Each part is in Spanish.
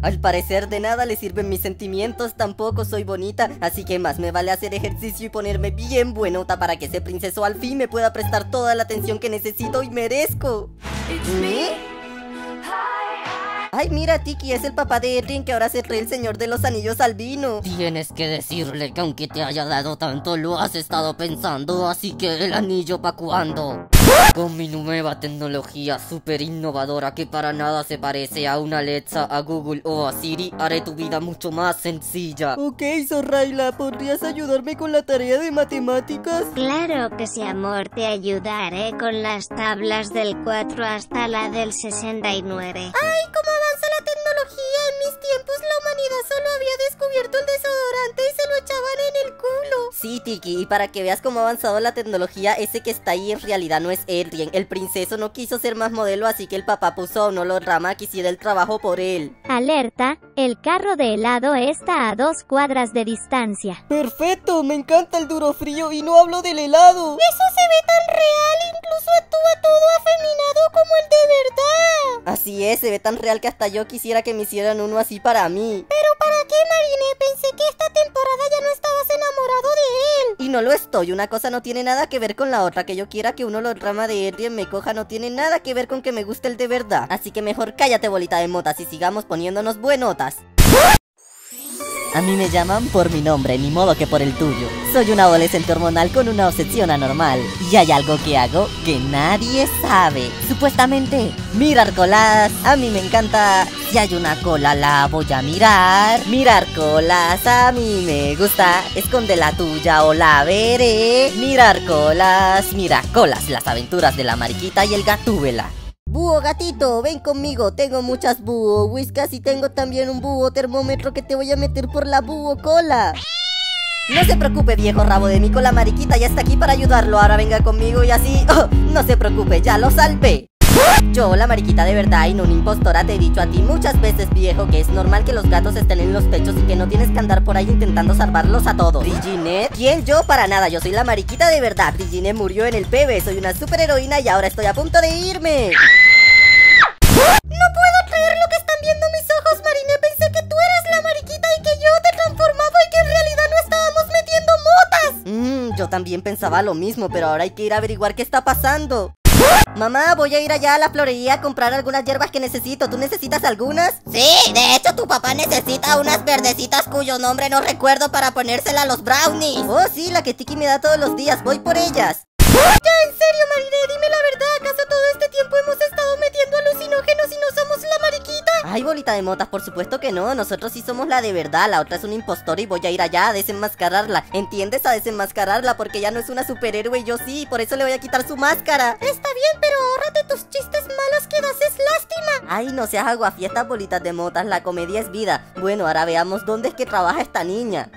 Al parecer de nada le sirven mis sentimientos, tampoco soy bonita, así que más me vale hacer ejercicio y ponerme bien buenota para que ese princeso al fin me pueda prestar toda la atención que necesito y merezco. ¿Eh? Ay, mira, Tiki, es el papá de Edwin que ahora se cree el señor de los anillos albino. Tienes que decirle que aunque te haya dado tanto, lo has estado pensando, así que el anillo pa' cuando. Con mi nueva tecnología super innovadora que para nada se parece a una Alexa, a Google o a Siri, haré tu vida mucho más sencilla. Ok, Zorraila, ¿podrías ayudarme con la tarea de matemáticas? Claro que sí, amor, te ayudaré con las tablas del 4 hasta la del 69. ¡Ay, cómo avanza la tecnología! En mis tiempos la humanidad solo había descubierto el desodorante y lo echaban en el culo. Sí, Tiki, y para que veas cómo ha avanzado la tecnología, ese que está ahí en realidad no es Adrien. El princeso no quiso ser más modelo, así que el papá puso a un holograma que hiciera el trabajo por él. Alerta, el carro de helado está a dos cuadras de distancia. Perfecto, me encanta el duro frío y no hablo del helado. Eso se ve tan real, incluso actúa todo afeminado como el de verdad. Así es, se ve tan real que hasta yo quisiera que me hicieran uno así para mí. Pero ¿para qué, Marine? Pensé que esta temporada ya no estabas enamorado de él. Y no lo estoy, una cosa no tiene nada que ver con la otra. Que yo quiera que un holograma de Adrien me coja no tiene nada que ver con que me guste el de verdad. Así que mejor cállate, bolita de motas, y sigamos poniéndonos buenotas. A mí me llaman por mi nombre, ni modo que por el tuyo. Soy un adolescente hormonal con una obsesión anormal. Y hay algo que hago que nadie sabe. Supuestamente, mirar colas. A mí me encanta. Si hay una cola, la voy a mirar. Mirar colas, a mí me gusta. Esconde la tuya o la veré. Mirar colas, mira colas. Las aventuras de la mariquita y el gatúbela. Búho gatito, ven conmigo, tengo muchas búho whiskas y tengo también un búho termómetro que te voy a meter por la búho cola. No se preocupe viejo rabo de mi cola mariquita ya está aquí para ayudarlo, ahora venga conmigo y así... ¡Oh! no se preocupe, ya lo salvé. Yo, la mariquita de verdad y no una impostora, te he dicho a ti muchas veces, viejo, que es normal que los gatos estén en los pechos y que no tienes que andar por ahí intentando salvarlos a todos. Brigitte, ¿quién yo? Para nada, yo soy la mariquita de verdad. Brigitte murió en el PB, soy una superheroína y ahora estoy a punto de irme. Yo también pensaba lo mismo, pero ahora hay que ir a averiguar qué está pasando. Mamá, voy a ir allá a la florería a comprar algunas hierbas que necesito. ¿Tú necesitas algunas? Sí, de hecho tu papá necesita unas verdecitas cuyo nombre no recuerdo para ponérsela a los brownies. Oh, sí, la que Tiki me da todos los días. Voy por ellas. Ya, en serio, Marine, dime la verdad. ¿Acaso todo este tiempo hemos estado metiendo Ay, bolita de motas, por supuesto que no. Nosotros sí somos la de verdad. La otra es una impostora y voy a ir allá a desenmascararla. ¿Entiendes? A desenmascararla porque ella no es una superhéroe y yo sí. Por eso le voy a quitar su máscara. Está bien, pero ahórrate tus chistes malos que das es lástima. Ay, no seas aguafiestas, bolitas de motas. La comedia es vida. Bueno, ahora veamos dónde es que trabaja esta niña.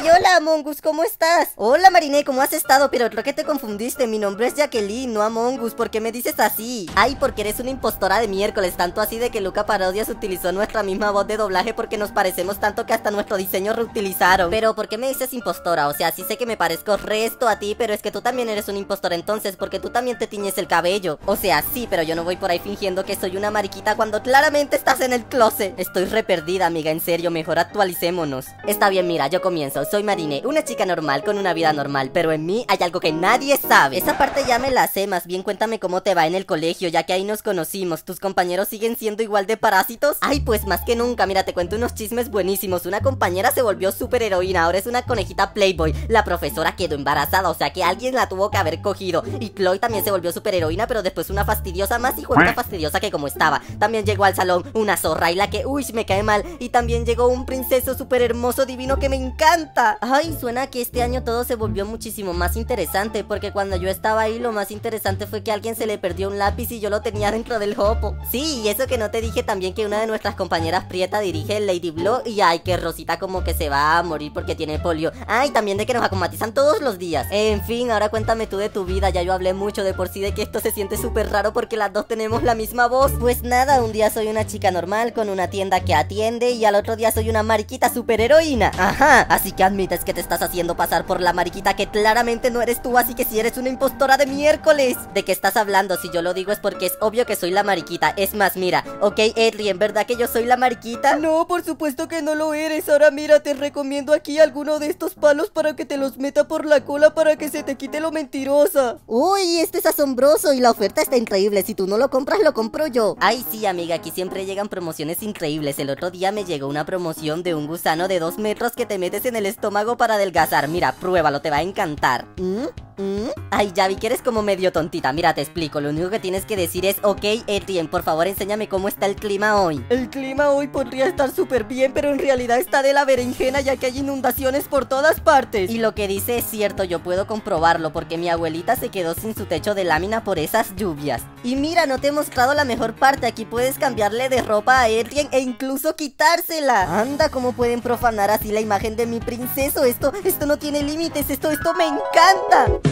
¡Hey, hola, Mongus! ¿Cómo estás? Hola, Marine, ¿cómo has estado? Pero creo que te confundiste. Mi nombre es Jacqueline, no Mongus. ¿Por qué me dices así? Ay, porque eres una impostora de miércoles. Tanto así de que Luca Parodias utilizó nuestra misma voz de doblaje porque nos parecemos tanto que hasta nuestro diseño reutilizaron. Pero, ¿por qué me dices impostora? O sea, sí sé que me parezco resto a ti, pero es que tú también eres una impostora entonces, porque tú también te tiñes el cabello. O sea, sí, pero yo no voy por ahí fingiendo que soy una mariquita cuando claramente estás en el closet. Estoy re perdida, amiga, en serio, mejor actualicémonos. Está bien, mira, yo comienzo. Soy Marine, una chica normal con una vida normal, pero en mí hay algo que nadie sabe. Esa parte ya me la sé, más bien cuéntame cómo te va en el colegio, ya que ahí nos conocimos. ¿Tus compañeros siguen siendo igual de parásitos? Ay, pues más que nunca, mira, te cuento unos chismes buenísimos. Una compañera se volvió super heroína, ahora es una conejita Playboy. La profesora quedó embarazada, o sea que alguien la tuvo que haber cogido. Y Chloe también se volvió super heroína, pero después una fastidiosa más hijo de fastidiosa que como estaba. También llegó al salón una zorra y la que, uy, me cae mal. Y también llegó un princeso super hermoso, divino que me encanta. Ay, suena que este año todo se volvió muchísimo más interesante, porque cuando yo estaba ahí lo más interesante fue que alguien se le perdió un lápiz y yo lo tenía dentro del hopo. Sí, y eso que no te dije también que una de nuestras compañeras Prieta dirige el Lady Blue y ay, que Rosita como que se va a morir porque tiene polio. Ay, también de que nos acomatizan todos los días. En fin, ahora cuéntame tú de tu vida, ya yo hablé mucho de por sí de que esto se siente súper raro porque las dos tenemos la misma voz. Pues nada, un día soy una chica normal con una tienda que atiende y al otro día soy una mariquita superheroína. Ajá, así que admites que te estás haciendo pasar por la mariquita que claramente no eres tú, así que si eres una impostora de miércoles. ¿De qué estás hablando? Si yo lo digo es porque es obvio que soy la mariquita. Es más, mira, ok, Edri, ¿en verdad que yo soy la mariquita? No, por supuesto que no lo eres. Ahora mira, te recomiendo aquí alguno de estos palos para que te los meta por la cola para que se te quite lo mentirosa. Uy, este es asombroso y la oferta está increíble. Si tú no lo compras, lo compro yo. Ay, sí, amiga, aquí siempre llegan promociones increíbles. El otro día me llegó una promoción de un gusano de dos metros que te metes en el estómago para adelgazar. Mira, pruébalo, te va a encantar. ¿Mm? ¿Mm? Ay, ya vi que eres como medio tontita. Mira, te explico. Lo único que tienes que decir es, ok, Etienne, por favor, enséñame cómo está el clima hoy. El clima hoy podría estar súper bien, pero en realidad está de la berenjena ya que hay inundaciones por todas partes. Y lo que dice es cierto, yo puedo comprobarlo porque mi abuelita se quedó sin su techo de lámina por esas lluvias. Y mira, no te he mostrado la mejor parte. Aquí puedes cambiarle de ropa a Etienne e incluso quitársela. Anda, cómo pueden profanar así la imagen de mi princeso. Esto, esto no tiene límites. Esto, esto me encanta.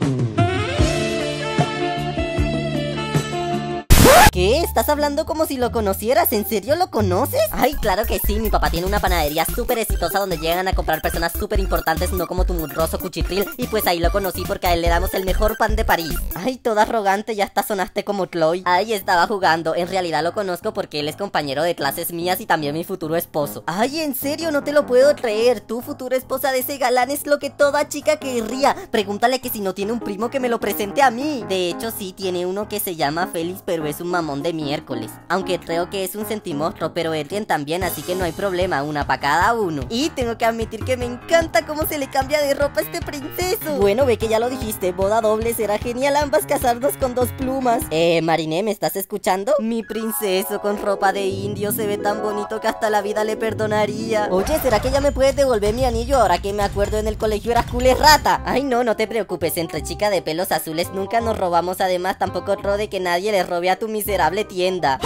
Mm. ¿Qué? ¿Estás hablando como si lo conocieras? ¿En serio lo conoces? Ay, claro que sí, mi papá tiene una panadería súper exitosa donde llegan a comprar personas súper importantes, no como tu murroso cuchitril, y pues ahí lo conocí porque a él le damos el mejor pan de París. Ay, toda arrogante, ya hasta sonaste como Chloe. Ay, estaba jugando, en realidad lo conozco porque él es compañero de clases mías y también mi futuro esposo. Ay, en serio, no te lo puedo creer, tu futura esposa de ese galán es lo que toda chica querría. Pregúntale que si no tiene un primo que me lo presente a mí. De hecho, sí, tiene uno que se llama Félix, pero es un de miércoles. Aunque creo que es un sentimostro, pero Etienne también, así que no hay problema, una para cada uno. Y tengo que admitir que me encanta cómo se le cambia de ropa a este princeso. Bueno, ve que ya lo dijiste, boda doble, será genial ambas casarnos con dos plumas. Eh, Mariné, ¿me estás escuchando? Mi princeso con ropa de indio se ve tan bonito que hasta la vida le perdonaría. Oye, ¿será que ya me puedes devolver mi anillo ahora que me acuerdo en el colegio eras culé rata? Ay, no, no te preocupes, entre chica de pelos azules nunca nos robamos, además tampoco rode que nadie le robe a tu miserable tienda.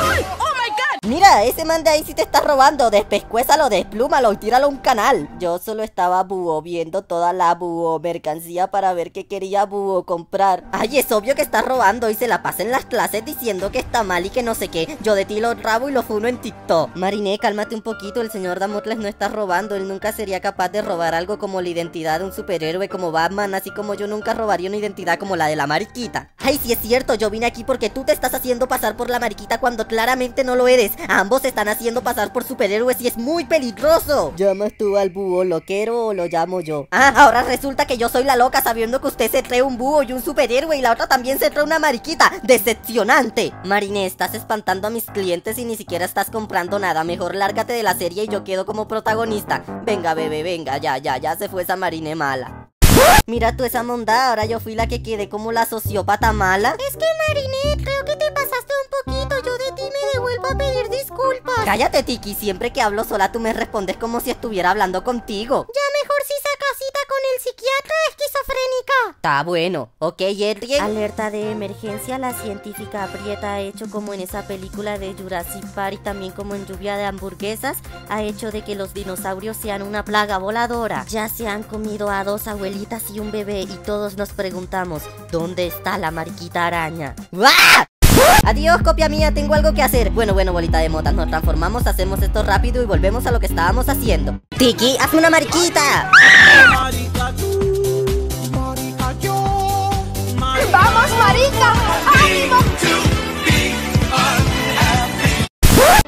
Mira, ese man de ahí sí te está robando. Despescuézalo, desplúmalo y tíralo a un canal. Yo solo estaba búho viendo toda la búho mercancía para ver qué quería búho comprar. Ay, es obvio que está robando y se la pasa en las clases diciendo que está mal y que no sé qué. Yo de ti lo rabo y lo funo en TikTok. Mariné, cálmate un poquito. El señor Damotles no está robando. Él nunca sería capaz de robar algo como la identidad de un superhéroe como Batman, así como yo nunca robaría una identidad como la de la mariquita. Ay, sí es cierto, yo vine aquí porque tú te estás haciendo pasar por la mariquita cuando claramente no lo eres. Ambos se están haciendo pasar por superhéroes y es muy peligroso. ¿Llamas tú al búho loquero o lo llamo yo? Ah, ahora resulta que yo soy la loca sabiendo que usted se trae un búho y un superhéroe y la otra también se trae una mariquita. ¡Decepcionante! Marine, estás espantando a mis clientes y ni siquiera estás comprando nada. Mejor lárgate de la serie y yo quedo como protagonista. Venga, bebé, venga, ya, ya, ya se fue esa Marine mala. Mira tú esa mondada, ahora yo fui la que quedé como la sociópata mala. Es que Marinette, creo que te pasaste un poquito. A pedir disculpas. Cállate, Tiki, siempre que hablo sola tú me respondes como si estuviera hablando contigo. Ya mejor si saca cita con el psiquiatra esquizofrénica. Está bueno, ok, Edrien. Alerta de emergencia, la científica aprieta ha hecho como en esa película de Jurassic Park y también como en Lluvia de Hamburguesas, ha hecho de que los dinosaurios sean una plaga voladora. Ya se han comido a dos abuelitas y un bebé y todos nos preguntamos, ¿dónde está la mariquita araña? ¡Ah! Adiós, copia mía, tengo algo que hacer. Bueno, bueno, bolita de motas, nos transformamos, hacemos esto rápido y volvemos a lo que estábamos haciendo. Tiki, hazme una mariquita. ¡Vamos, marica! ¡Ánimo!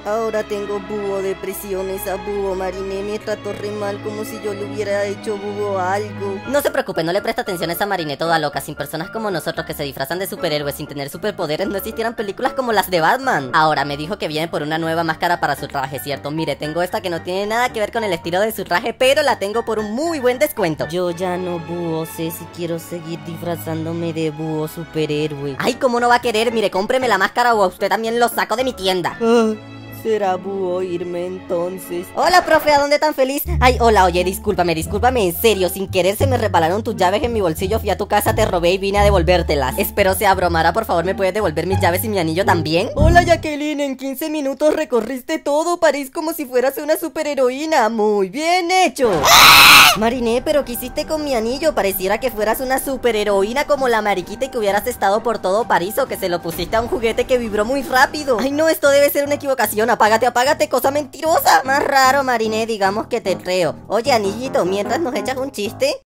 Ahora tengo búho depresiones a búho mariné me trató re mal como si yo le hubiera hecho búho algo. No se preocupe, no le presta atención a esa mariné toda loca. Sin personas como nosotros que se disfrazan de superhéroes sin tener superpoderes no existieran películas como las de Batman. Ahora me dijo que viene por una nueva máscara para su traje, ¿cierto? Mire, tengo esta que no tiene nada que ver con el estilo de su traje, pero la tengo por un muy buen descuento. Yo ya no búho sé si quiero seguir disfrazándome de búho superhéroe. Ay, ¿cómo no va a querer? Mire, cómpreme la máscara o a usted también lo saco de mi tienda. Ah, Será búho irme entonces. Hola, profe, ¿a dónde tan feliz? Ay, hola, oye, discúlpame, discúlpame, en serio, sin querer se me resbalaron tus llaves en mi bolsillo, fui a tu casa, te robé y vine a devolvértelas. Espero sea bromara, por favor, ¿me puedes devolver mis llaves y mi anillo también? Hola Jacqueline, en 15 minutos recorriste todo París como si fueras una superheroína. Muy bien hecho. Mariné, pero ¿qué hiciste con mi anillo? Pareciera que fueras una superheroína como la mariquita y que hubieras estado por todo París o que se lo pusiste a un juguete que vibró muy rápido. Ay, no, esto debe ser una equivocación. Apágate, apágate, cosa mentirosa. Más raro, Mariné, digamos que te creo. Oye, anillito, mientras nos echas un chiste.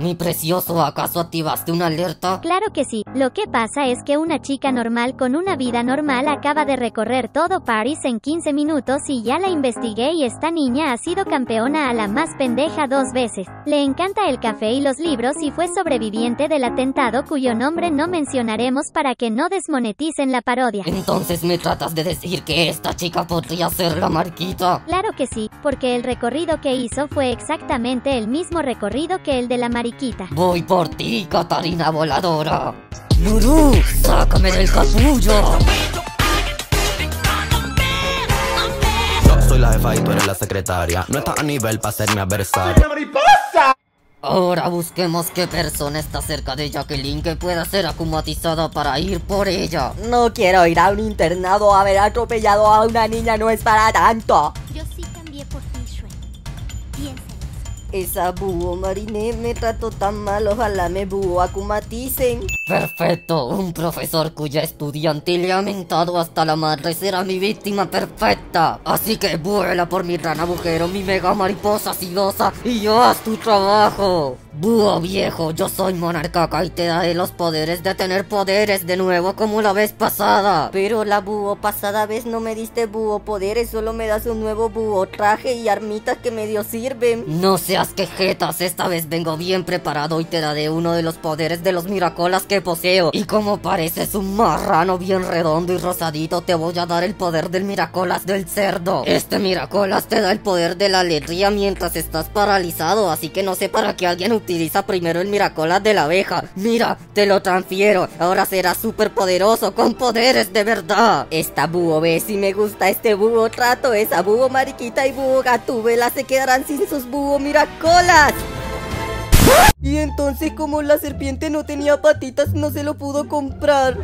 Mi precioso, ¿acaso activaste una alerta? Claro que sí. Lo que pasa es que una chica normal con una vida normal acaba de recorrer todo París en 15 minutos y ya la investigué y esta niña ha sido campeona a la más pendeja dos veces. Le encanta el café y los libros y fue sobreviviente del atentado cuyo nombre no mencionaremos para que no desmoneticen la parodia. Entonces me tratas de decir que esta chica podría ser la marquita. Claro que sí, porque el recorrido que hizo fue exactamente el mismo recorrido que el de la mariquita. Voy por ti, Catarina Voladora. Nuru, sácame del capullo. Yo soy la jefa y tú eres la secretaria. No estás a nivel para ser mi adversario. Ahora busquemos qué persona está cerca de Jacqueline que pueda ser acumatizada para ir por ella. No quiero ir a un internado. Haber atropellado a una niña no es para tanto. Yo Esa búho mariné me trató tan mal, ojalá me búho acumaticen. Perfecto, un profesor cuya estudiante le ha mentado hasta la madre será mi víctima perfecta. Así que vuela por mi gran agujero, mi mega mariposa sidosa, y yo haz tu trabajo. Búho viejo, yo soy monarcaca y te daré los poderes de tener poderes de nuevo como la vez pasada. Pero la búho pasada vez no me diste búho poderes, solo me das un nuevo búho traje y armitas que medio sirven. No seas quejetas, esta vez vengo bien preparado y te daré uno de los poderes de los miracolas que poseo. Y como pareces un marrano bien redondo y rosadito, te voy a dar el poder del miracolas del cerdo. Este miracolas te da el poder de la alegría mientras estás paralizado, así que no sé para qué alguien utiliza primero el miracolas de la abeja. Mira, te lo transfiero, ahora serás súper poderoso con poderes de verdad. Esta búho ve si me gusta este búho trato, esa búho mariquita y búho gatúbela se quedarán sin sus búho miracolas. Y entonces como la serpiente no tenía patitas no se lo pudo comprar.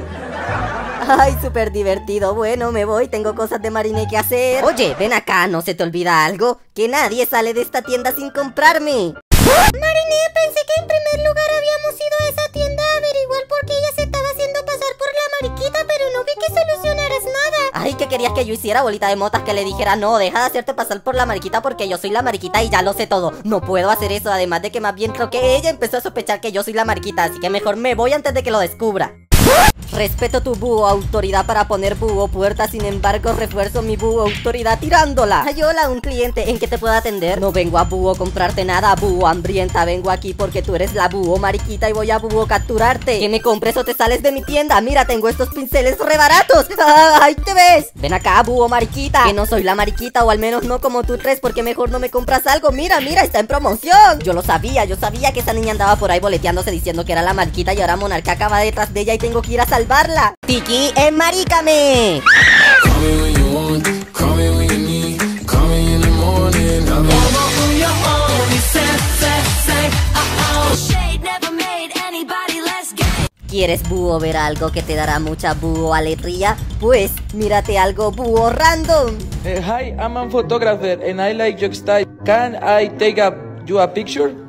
Ay, súper divertido. Bueno, me voy, tengo cosas de mariné que hacer. Oye, ven acá, ¿no se te olvida algo? Que nadie sale de esta tienda sin comprarme. Mariné, pensé que en primer lugar habíamos ido a esa tienda a averiguar por qué ella se estaba haciendo pasar por la mariquita, pero no vi que solucionaras nada. Ay, ¿qué querías que yo hiciera, bolita de motas? Que le dijera, no, deja de hacerte pasar por la mariquita porque yo soy la mariquita y ya lo sé todo. No puedo hacer eso, además de que más bien creo que ella empezó a sospechar que yo soy la mariquita, así que mejor me voy antes de que lo descubra. Respeto tu búho autoridad para poner búho puerta, sin embargo refuerzo mi búho autoridad tirándola. Ay, hola, un cliente, ¿en qué te puedo atender? No vengo a búho comprarte nada, búho hambrienta, vengo aquí porque tú eres la búho mariquita y voy a búho capturarte. Que me compres o te sales de mi tienda, mira, tengo estos pinceles re baratos. ¡Ay, te ves! Ven acá, búho mariquita, que no soy la mariquita o al menos no como tú crees porque mejor no me compras algo, mira, mira, está en promoción. Yo lo sabía, yo sabía que esa niña andaba por ahí boleteándose diciendo que era la mariquita y ahora Monarca acaba detrás de ella y tengo que ir a salvarla. Tiki, enmarícame. Call me when you want, call me when you need, call me in the morning. I'll be ¿Quieres búho ver algo que te dará mucha búho alegría? Pues mírate algo búho random. Uh, hi, I'm a photographer and I like your style. Can I take a, you a picture?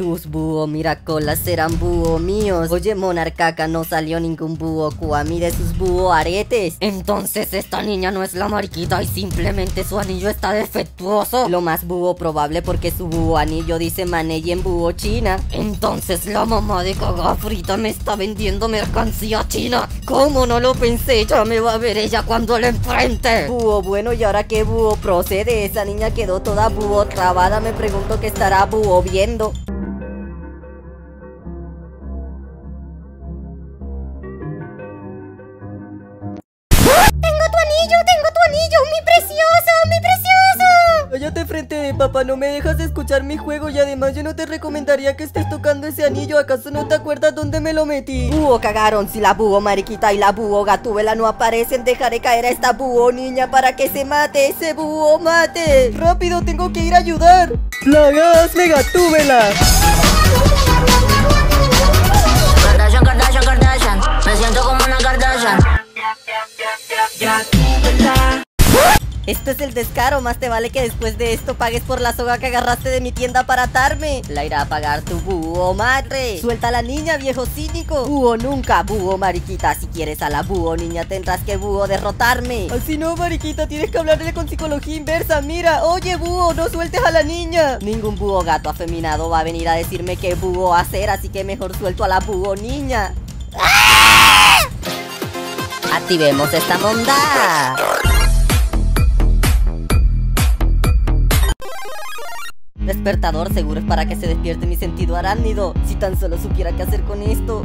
Tus búho miracolas serán búho míos. Oye, monarcaca, no salió ningún búho kuami de sus búho aretes. Entonces esta niña no es la mariquita y simplemente su anillo está defectuoso. Lo más búho probable porque su búho anillo dice Maney en búho china. Entonces la mamá de caga frita me está vendiendo mercancía china. ¿Cómo no lo pensé? Ya me va a ver ella cuando la enfrente. Búho bueno, ¿y ahora qué búho procede? Esa niña quedó toda búho trabada. Me pregunto qué estará búho viendo. Papá, no me dejas escuchar mi juego y además yo no te recomendaría que estés tocando ese anillo. ¿Acaso no te acuerdas dónde me lo metí? Búho cagaron, si la búho mariquita y la búho gatúbela no aparecen, dejaré caer a esta búho niña para que se mate, ese búho mate. ¡Rápido, tengo que ir a ayudar! ¡Plagas megatúbela! Kardashian, Kardashian, Kardashian. Me siento como una Kardashian. Esto es el descaro, más te vale que después de esto pagues por la soga que agarraste de mi tienda para atarme. La irá a pagar tu búho madre. Suelta a la niña, viejo cínico. Búho nunca, búho mariquita. Si quieres a la búho niña tendrás que búho derrotarme. Así no, mariquita, tienes que hablarle con psicología inversa. Mira, oye, búho, no sueltes a la niña. Ningún búho gato afeminado va a venir a decirme qué búho hacer, así que mejor suelto a la búho niña. Activemos esta monda. Despertador seguro es para que se despierte mi sentido arácnido. Si tan solo supiera qué hacer con esto.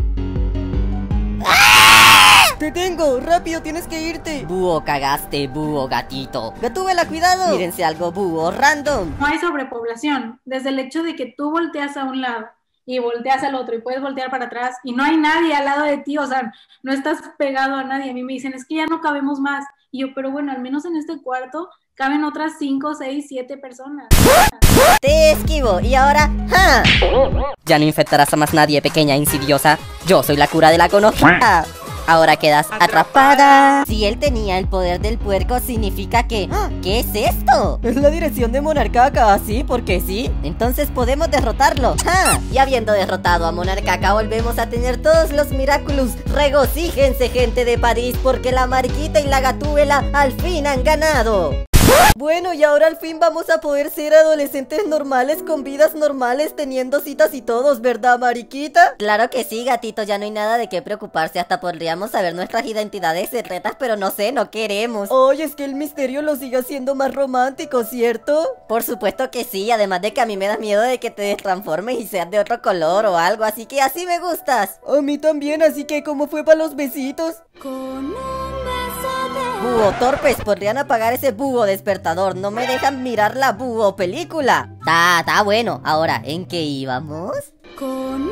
¡Te tengo! ¡Rápido, tienes que irte! Búho cagaste, búho gatito. Gatúbela, cuidado. Mírense algo, búho random. No hay sobrepoblación. Desde el hecho de que tú volteas a un lado y volteas al otro y puedes voltear para atrás y no hay nadie al lado de ti, o sea, no estás pegado a nadie. A mí me dicen, es que ya no cabemos más. Y yo, pero bueno, al menos en este cuarto caben otras 5, 6, 7 personas. Te esquivo y ahora, ¡ja! Ya no infectarás a más nadie, pequeña insidiosa. Yo soy la cura de la conocida. Ahora quedas atrapada. Si él tenía el poder del puerco, significa que... ¡Ah! ¿Qué es esto? Es la dirección de Monarcaca, ¿sí? Porque sí. Entonces podemos derrotarlo. ¡Ja! Y habiendo derrotado a Monarcaca, volvemos a tener todos los Miraculous. Regocíjense, gente de París, porque la Mariquita y la Gatúbela al fin han ganado. Bueno, y ahora al fin vamos a poder ser adolescentes normales con vidas normales, teniendo citas y todos, ¿verdad, Mariquita? Claro que sí, gatito, ya no hay nada de qué preocuparse, hasta podríamos saber nuestras identidades secretas, pero no sé, no queremos. Oye, es que el misterio lo sigue haciendo más romántico, ¿cierto? Por supuesto que sí, además de que a mí me da miedo de que te transformes y seas de otro color o algo, así que así me gustas. A mí también, así que ¿cómo fue para los besitos? Búho torpes, podrían apagar ese búho despertador. No me dejan mirar la búho película. Ta, ta bueno. Ahora, ¿en qué íbamos? Con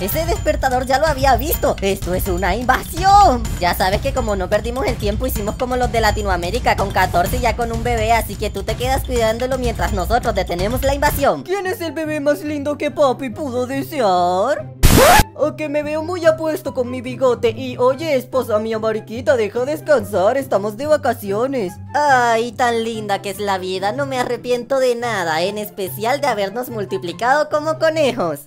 Ese despertador ya lo había visto. Esto es una invasión. Ya sabes que como no perdimos el tiempo, hicimos como los de Latinoamérica con 14 ya con un bebé. Así que tú te quedas cuidándolo mientras nosotros detenemos la invasión. ¿Quién es el bebé más lindo que papi pudo desear? O que me veo muy apuesto con mi bigote y oye esposa mía mariquita deja descansar estamos de vacaciones Ay, tan linda que es la vida, no me arrepiento de nada, en especial de habernos multiplicado como conejos.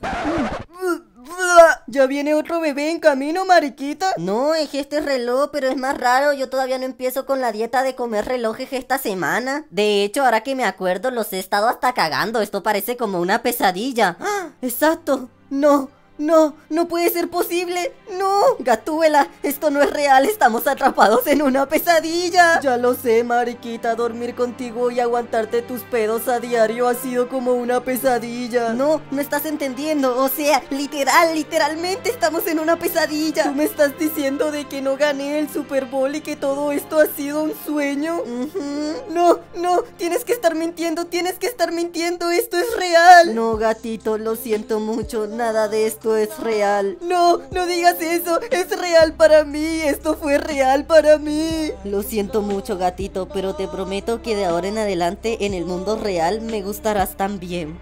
¿Ya viene otro bebé en camino mariquita? No, es este reloj, pero es más raro, yo todavía no empiezo con la dieta de comer relojes esta semana. De hecho, ahora que me acuerdo, los he estado hasta cagando, esto parece como una pesadilla. ¡Ah! Exacto, no no, no puede ser posible. No, Gatúbela, esto no es real. Estamos atrapados en una pesadilla. Ya lo sé, mariquita. Dormir contigo y aguantarte tus pedos a diario ha sido como una pesadilla. No, no estás entendiendo. O sea, literal, literalmente estamos en una pesadilla. ¿Tú me estás diciendo de que no gané el Super Bowl y que todo esto ha sido un sueño? Ujú. No, no, tienes que estar mintiendo, tienes que estar mintiendo. Esto es real. No, gatito, lo siento mucho. Nada de esto es real. No, no digas eso. Es real para mí. Esto fue real para mí. Lo siento mucho, gatito, pero te prometo que de ahora en adelante en el mundo real me gustarás también.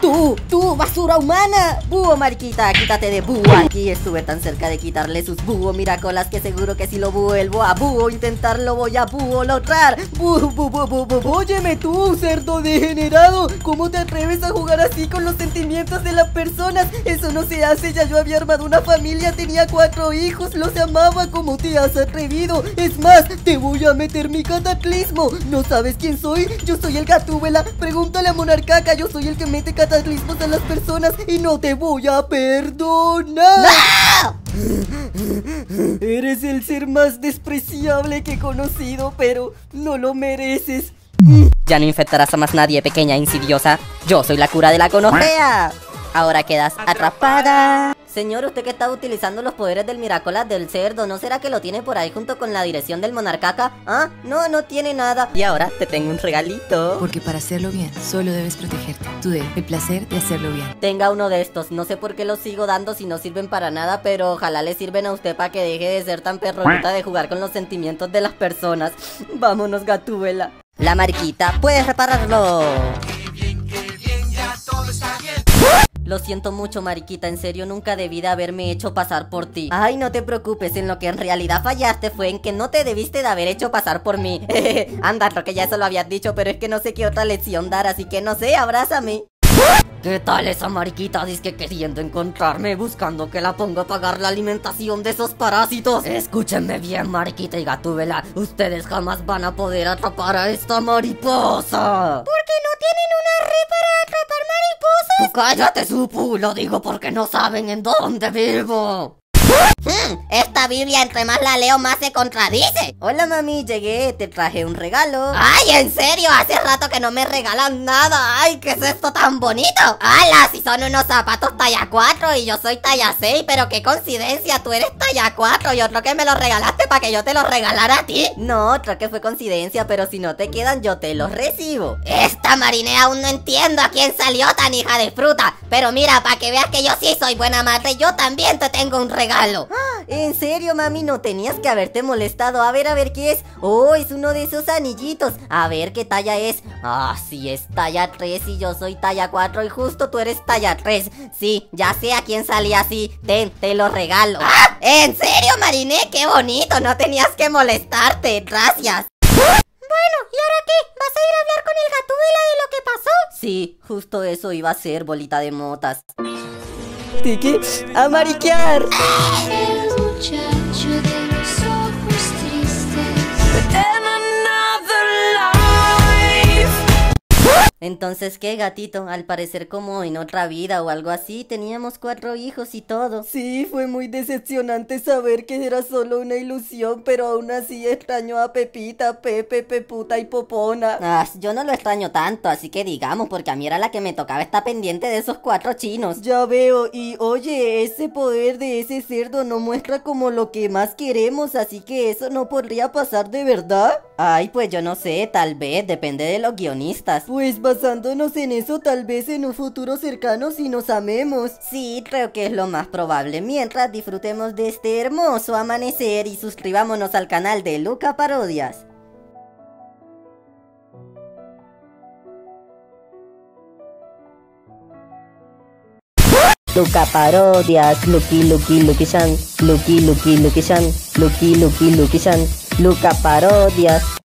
¡Tú! ¡Tú, basura humana! ¡Búho, mariquita! ¡Quítate de búho! Aquí estuve tan cerca de quitarle sus búho miracolas que seguro que si lo vuelvo a búho intentarlo voy a búho lograr. ¡Búho, búho, búho, búho! Óyeme tú, cerdo degenerado. ¿Cómo te atreves a jugar así con los sentimientos de las personas? Eso no se hace. Ya yo había armado una familia, tenía cuatro hijos, los amaba. ¿Cómo te has atrevido? Es más, te voy a meter mi cataclismo. ¿No sabes quién soy? Yo soy el Gatúbela. Pregúntale a Monarcaca. Yo soy el que mete cataclismos a las personas y no te voy a perdonar. Eres el ser más despreciable que he conocido, pero no lo mereces. Ya no infectarás a más nadie, pequeña insidiosa. Yo soy la cura de la gonorrea. Ahora quedas atrapada. Señor, usted que está utilizando los poderes del Miracolas del cerdo, ¿no será que lo tiene por ahí junto con la dirección del monarcaca? Ah, no, no tiene nada. Y ahora te tengo un regalito. Porque para hacerlo bien, solo debes protegerte. Tú debes el placer de hacerlo bien. Tenga uno de estos. No sé por qué los sigo dando si no sirven para nada, pero ojalá le sirven a usted para que deje de ser tan perronita de jugar con los sentimientos de las personas. Vámonos, gatúbela. La mariquita, puedes repararlo. Lo siento mucho, mariquita, en serio nunca debí de haberme hecho pasar por ti. Ay, no te preocupes, en lo que en realidad fallaste fue en que no te debiste de haber hecho pasar por mí. Anda, que ya eso lo habías dicho, pero es que no sé qué otra lección dar, así que no sé, abrázame. ¿Qué tal esa mariquita? Dice que queriendo encontrarme, buscando que la ponga a pagar la alimentación de esos parásitos. Escúchenme bien, mariquita y gatúbela. Ustedes jamás van a poder atrapar a esta mariposa. Porque no tienen una red para atrapar mariposas. Tú cállate, Supu. Lo digo porque no saben en dónde vivo. Hmm, esta Biblia entre más la leo más se contradice. Hola mami, llegué, te traje un regalo. Ay, en serio, hace rato que no me regalan nada. Ay, ¿qué es esto tan bonito? ¡Hala! Si son unos zapatos talla 4 y yo soy talla 6, pero qué coincidencia, tú eres talla 4 y otro que me los regalaste para que yo te los regalara a ti. No, otro que fue coincidencia, pero si no te quedan yo te los recibo. Esta marinera aún no entiendo a quién salió tan hija de fruta. Pero mira, para que veas que yo sí soy buena madre, yo también te tengo un regalo. ¿En serio, mami? No tenías que haberte molestado. A ver, a ver qué es. Oh, es uno de esos anillitos. A ver qué talla es. Ah, sí, es talla 3 y yo soy talla 4 y justo tú eres talla 3. Sí, ya sé a quién salía así. Ten, te lo regalo. ¡Ah! ¿En serio, Mariné? ¡Qué bonito! No tenías que molestarte. Gracias. Bueno, ¿y ahora qué? ¿Vas a ir a hablar con el gatúbela de lo que pasó? Sí, justo eso iba a ser, bolita de motas. A mariquear. Entonces, ¿qué, gatito? Al parecer como en otra vida o algo así, teníamos cuatro hijos y todo. Sí, fue muy decepcionante saber que era solo una ilusión, pero aún así extraño a Pepita, Pepe, Peputa y Popona. Ah, yo no lo extraño tanto, así que digamos, porque a mí era la que me tocaba estar pendiente de esos cuatro chinos. Ya veo, y oye, ese poder de ese cerdo no muestra como lo que más queremos, así que eso no podría pasar de verdad. Ay, pues yo no sé, tal vez, depende de los guionistas. Pues basándonos en eso, tal vez en un futuro cercano si nos amemos. Sí, creo que es lo más probable. Mientras disfrutemos de este hermoso amanecer y suscribámonos al canal de Luca Parodias. Luca Parodias, Lucky Lucky Lucky Chan, Lucky Lucky Lucky Chan, Lucky Lucky Lucky Chan, Luca Parodias.